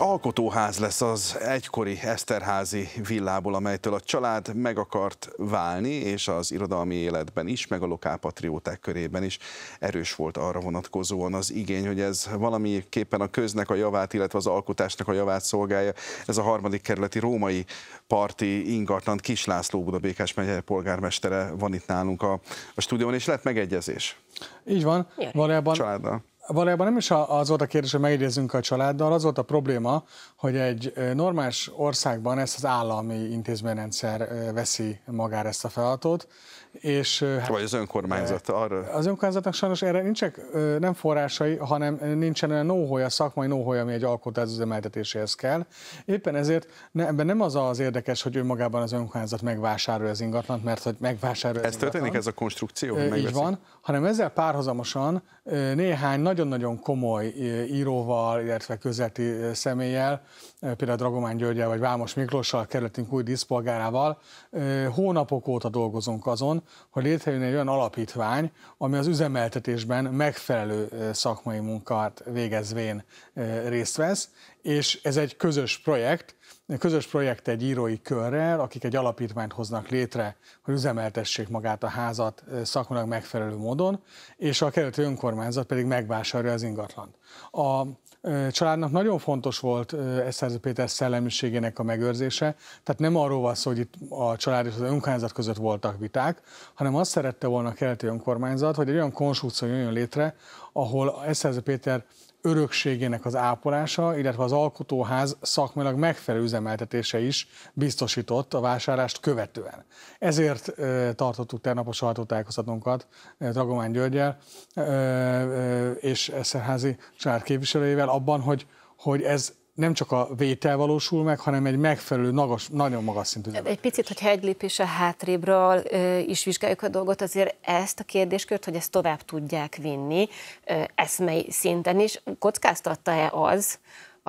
alkotóház lesz az egykori Eszterházi villából, amelytől a család meg akart válni, és az irodalmi életben is, meg a lokálpatrióták körében is erős volt arra vonatkozóan az igény, hogy ez valamiképpen a köznek a javát, illetve az alkotásnak a javát szolgálja. Ez a harmadik kerületi római parti ingatlan Kis László Budabékás megye polgármestere van itt nálunk a, a stúdióban, és lett megegyezés. Így van. Valójában Családdal. Valójában nem is az volt a kérdés, hogy megegyezzünk a családdal, az volt a probléma, hogy egy normális országban ezt az állami intézményrendszer veszi magára ezt a feladatot, és, hát, Vagy az önkormányzat arra? Az önkormányzatnak sajnos erre nincsenek nem forrásai, hanem nincsen olyan nóholya, szakmai nóholya, ami egy alkotás üzemeltetéséhez kell. Éppen ezért ne, ebben nem az az érdekes, hogy önmagában az önkormányzat megvásárolja az ingatlant, mert hogy megvásárolja Ez történik, ez a konstrukció? Így van, hanem ezzel párhuzamosan néhány nagyon-nagyon komoly íróval, illetve közeti személlyel, például Dragomán Györgyel vagy Vámos Miklóssal, kerületünk új díszpolgárával. Hónapok óta dolgozunk azon, hogy létrejön egy olyan alapítvány, ami az üzemeltetésben megfelelő szakmai munkát végezvén részt vesz, és ez egy közös projekt, közös projekt egy írói körrel, akik egy alapítványt hoznak létre, hogy üzemeltessék magát a házat szakmailag megfelelő módon, és a kerületi önkormányzat pedig megvásárolja az ingatlant. A családnak nagyon fontos volt Eszterzi Péter szellemiségének a megőrzése, tehát nem arról van szó, hogy itt a család és az önkormányzat között voltak viták, hanem azt szerette volna a keleti önkormányzat, hogy egy olyan konstrukció jön létre, ahol Eszterzi Péter örökségének az ápolása, illetve az alkotóház szakmailag megfelelő üzemeltetése is biztosított a vásárlást követően. Ezért e, tartottuk tegnap a sajtótájékoztatónkat e, Dragomán Györgyel e, és Eszerházi család képviselőjével abban, hogy, hogy ez nem csak a vétel valósul meg, hanem egy megfelelő, magas, nagyon magas szintű üzenet. Egy picit, hogyha egy lépéssel hátrébről is vizsgáljuk a dolgot, azért ezt a kérdéskört, hogy ezt tovább tudják vinni eszmei szinten is, kockáztatta-e az,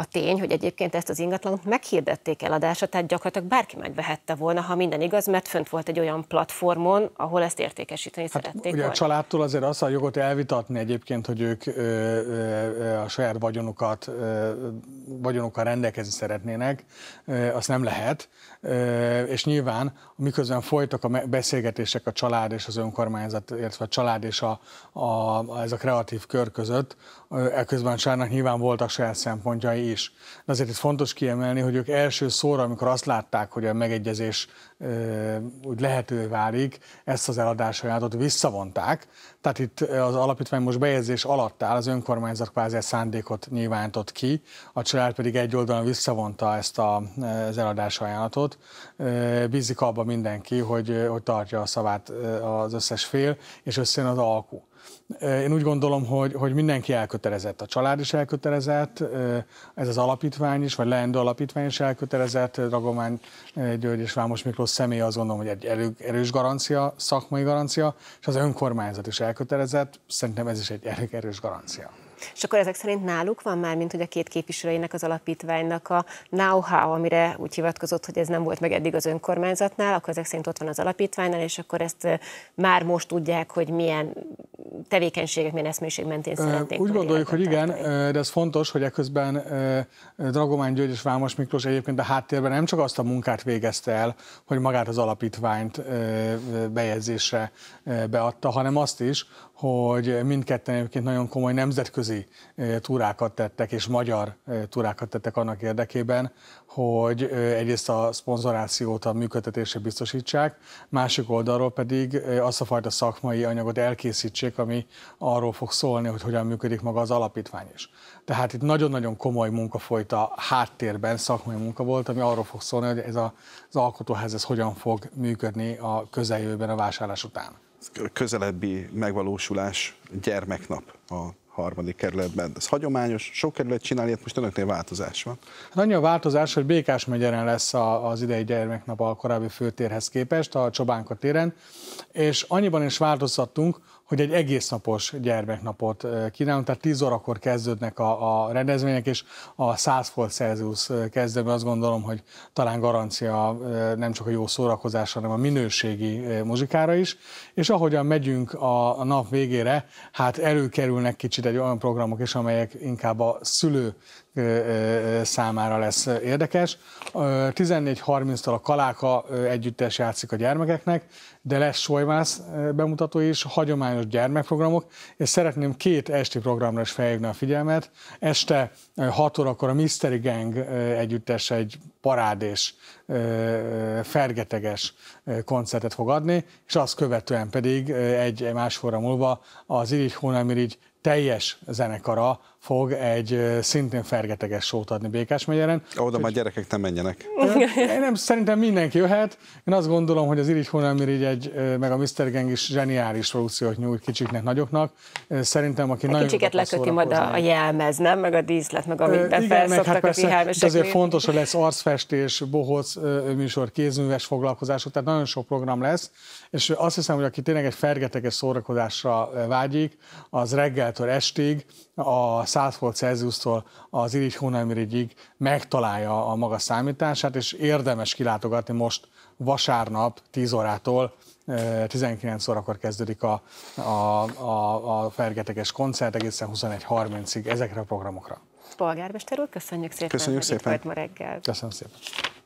a tény, hogy egyébként ezt az ingatlanot meghirdették eladásra, tehát gyakorlatilag bárki megvehette volna, ha minden igaz, mert fönt volt egy olyan platformon, ahol ezt értékesíteni hát, szerették ugye volna. a családtól azért azt a jogot elvitatni egyébként, hogy ők ö, ö, a saját vagyonukat, ö, vagyonukkal rendelkezni szeretnének, ö, azt nem lehet, ö, és nyilván miközben folytak a beszélgetések a család és az önkormányzat, illetve a család és a, a, ez a kreatív kör között, ekközben a családnak nyilván voltak saját szempontjai is. De azért itt fontos kiemelni, hogy ők első szóra, amikor azt látták, hogy a megegyezés úgy lehetővé válik, ezt az eladási ajánlatot visszavonták. Tehát itt az alapítvány most bejegyzés alatt áll, az önkormányzat kvázi szándékot nyilvánított ki, a család pedig egy oldalon visszavonta ezt a, az eladási ajánlatot. Bízik abba mindenki, hogy, hogy tartja a szavát az összes fél, és összejön az alkú. Én úgy gondolom, hogy, hogy mindenki elkötelezett, a család is elkötelezett, ez az alapítvány is, vagy leendő alapítvány is elkötelezett, Dragomány György és Vámos Miklós személy azt gondolom, hogy egy erő, erős garancia, szakmai garancia, és az önkormányzat is elkötelezett, szerintem ez is egy erős garancia. És akkor ezek szerint náluk van már, mint hogy a két képviselőinek az alapítványnak a know-how, amire úgy hivatkozott, hogy ez nem volt meg eddig az önkormányzatnál, akkor ezek szerint ott van az alapítványnál, és akkor ezt már most tudják, hogy milyen tevékenységek, milyen eszmélység mentén szeretnék. Úgy gondoljuk, hogy igen, de ez fontos, hogy ekközben Dragomán György és Vámos Miklós egyébként a háttérben nem csak azt a munkát végezte el, hogy magát az alapítványt bejegyzésre beadta, hanem azt is, hogy mindketten egyébként nagyon komoly nemzetközi túrákat tettek, és magyar túrákat tettek annak érdekében, hogy egyrészt a szponzorációt, a működtetésre biztosítsák, másik oldalról pedig azt a fajta szakmai anyagot elkészítsék, ami arról fog szólni, hogy hogyan működik maga az alapítvány is. Tehát itt nagyon-nagyon komoly munka folyt a háttérben, szakmai munka volt, ami arról fog szólni, hogy ez a, az alkotóház ez hogyan fog működni a közeljövőben a vásárlás után közelebbi megvalósulás gyermeknap a harmadik kerületben. Ez hagyományos, sok kerület csinál ilyet, most önöknél változás van. Hát annyi a változás, hogy Békás megyeren lesz az idei gyermeknap a korábbi főtérhez képest, a Csobánka téren, és annyiban is változtattunk, hogy egy egész napos gyermeknapot kínálunk, tehát 10 órakor kezdődnek a, a rendezvények, és a 100 volt Celsius kezdőben azt gondolom, hogy talán garancia nem csak a jó szórakozásra, hanem a minőségi muzsikára is, és ahogyan megyünk a, a nap végére, hát előkerülnek kicsit egy olyan programok is, amelyek inkább a szülő számára lesz érdekes. 14.30-tól a Kaláka együttes játszik a gyermekeknek, de lesz Sojvász bemutató is, hagyományos gyermekprogramok, és szeretném két esti programra is felhívni a figyelmet. Este 6 órakor a Mystery Gang együttes egy parádés, fergeteges koncertet fog adni, és azt követően pedig egy más óra múlva az Irigy Hónamirigy teljes zenekara fog egy szintén fergeteges sót adni Békás megyeren. Oda már gyerekek nem menjenek. Én nem, szerintem mindenki jöhet. Én azt gondolom, hogy az Irigy Hónalmirigy egy, meg a Mr. Gang is zseniális produkciót nyújt kicsiknek, nagyoknak. Szerintem, aki a nagyon Kicsiket leköti majd a, a jelmez, nem? Meg a díszlet, meg amit Igen, meg hát persze, azért fontos, hogy lesz arcfestés, bohóc műsor, kézműves foglalkozások, tehát nagyon sok program lesz, és azt hiszem, hogy aki tényleg egy fergeteges szórakozásra vágyik, az reggeltől estig a 100 volt Celsius-tól az Irigy Hónalmirigyig megtalálja a maga számítását, és érdemes kilátogatni most vasárnap 10 órától 19 órakor kezdődik a, a, a, a fergeteges koncert egészen 21.30-ig ezekre a programokra. Polgármester úr, köszönjük szépen, köszönjük hogy szépen. itt volt ma reggel. Köszönöm szépen.